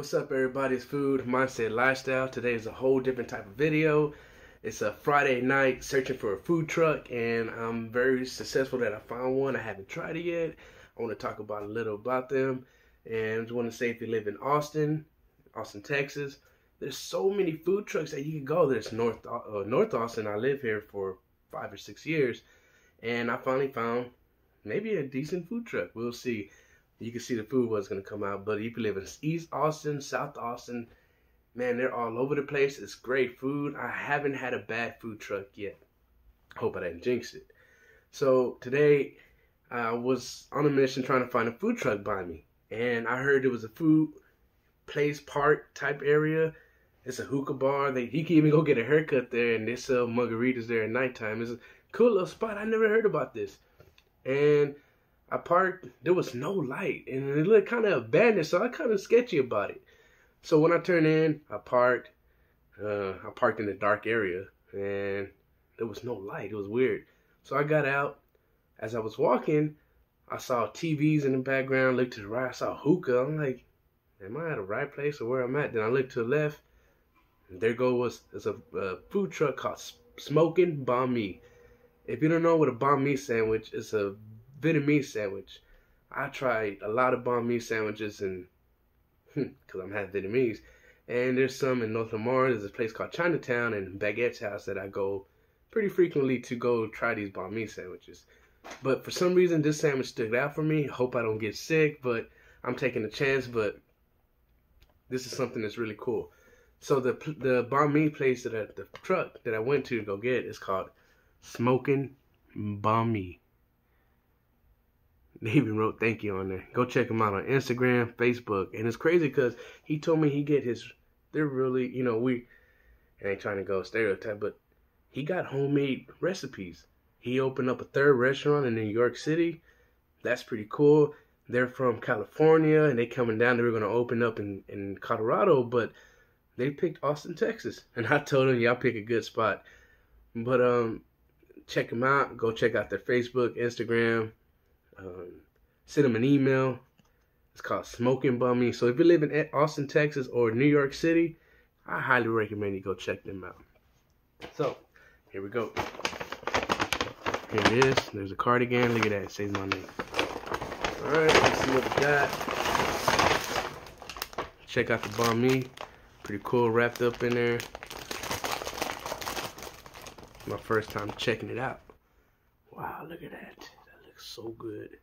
What's up everybody, it's food mindset lifestyle. Today is a whole different type of video. It's a Friday night searching for a food truck and I'm very successful that I found one. I haven't tried it yet. I want to talk about a little about them and just want to say if you live in Austin Austin Texas there's so many food trucks that you can go. There's North uh, North Austin. I live here for five or six years and I finally found maybe a decent food truck. We'll see you can see the food was going to come out. But if you live in East Austin, South Austin, man, they're all over the place. It's great food. I haven't had a bad food truck yet. Hope I didn't jinx it. So today I was on a mission trying to find a food truck by me. And I heard it was a food place park type area. It's a hookah bar. They, you can even go get a haircut there and they sell margaritas there at nighttime. It's a cool little spot. I never heard about this. And I parked, there was no light, and it looked kind of abandoned, so I kind of sketchy about it. So when I turned in, I parked. Uh, I parked in a dark area, and there was no light. It was weird. So I got out. As I was walking, I saw TVs in the background. Looked to the right, I saw hookah. I'm like, am I at the right place or where I'm at? Then I looked to the left. There go was there's a, a food truck called Smoking Banh. If you don't know what a banh sandwich is, a Vietnamese sandwich. I tried a lot of banh mi sandwiches and hmm, because I'm half Vietnamese. And there's some in North Lamar. There's a place called Chinatown and Baguette's House that I go pretty frequently to go try these banh mi sandwiches. But for some reason, this sandwich stood out for me. Hope I don't get sick, but I'm taking a chance. But this is something that's really cool. So the the banh mi place that I, the truck that I went to, to go get is called Smoking Banh Mi. They even wrote thank you on there. Go check him out on Instagram, Facebook. And it's crazy because he told me he get his, they're really, you know, we, ain't trying to go stereotype, but he got homemade recipes. He opened up a third restaurant in New York City. That's pretty cool. They're from California and they coming down. They were going to open up in, in Colorado, but they picked Austin, Texas. And I told them, y'all pick a good spot. But um, check them out. Go check out their Facebook, Instagram, um, send them an email. It's called Smoking Mi. So if you live in Austin, Texas, or New York City, I highly recommend you go check them out. So here we go. Here it is. There's a cardigan. Look at that. It says my name. All right. Let's see what we got. Check out the mi. Pretty cool. Wrapped up in there. My first time checking it out. Wow, look at that so good.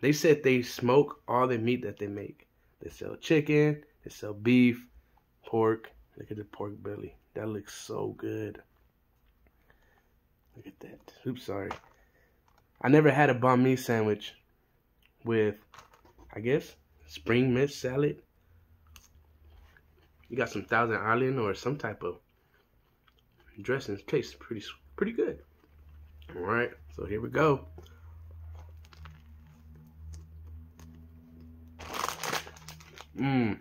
They said they smoke all the meat that they make. They sell chicken, they sell beef, pork. Look at the pork belly. That looks so good. Look at that. Oops, sorry. I never had a banh mi sandwich with, I guess, spring mix salad. You got some Thousand Island or some type of dressing. Tastes pretty, pretty good. All right, so here we go. Mmm.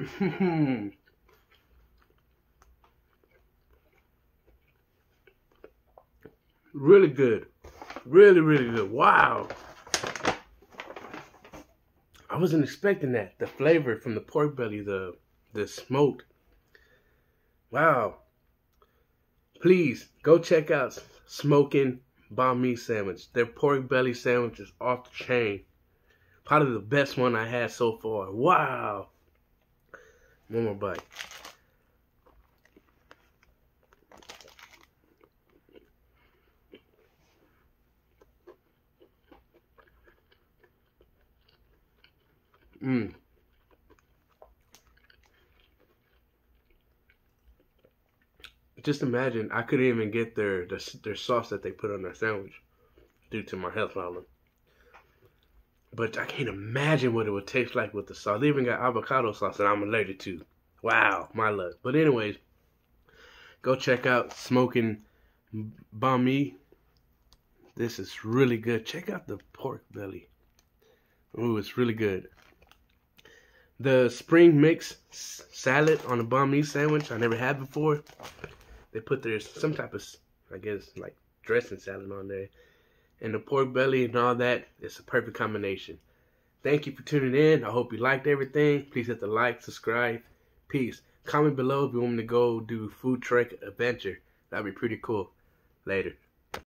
really good. Really, really good. Wow. I wasn't expecting that. The flavor from the pork belly, the the smoke. Wow. Please go check out Smoking Banh Mi Sandwich. Their pork belly sandwich is off the chain. Probably the best one I had so far. Wow. One more bite. Mmm. Just imagine, I couldn't even get their, their their sauce that they put on their sandwich due to my health problem. But I can't imagine what it would taste like with the sauce. They even got avocado sauce that I'm allergic to. Wow, my luck. But anyways, go check out Smoking Banh Mi. This is really good. Check out the pork belly. Ooh, it's really good. The spring mix salad on a banh sandwich I never had before. They put their some type of, I guess, like dressing salad on there and the pork belly and all that, it's a perfect combination. Thank you for tuning in. I hope you liked everything. Please hit the like, subscribe. Peace. Comment below if you want me to go do food truck adventure. That'd be pretty cool. Later.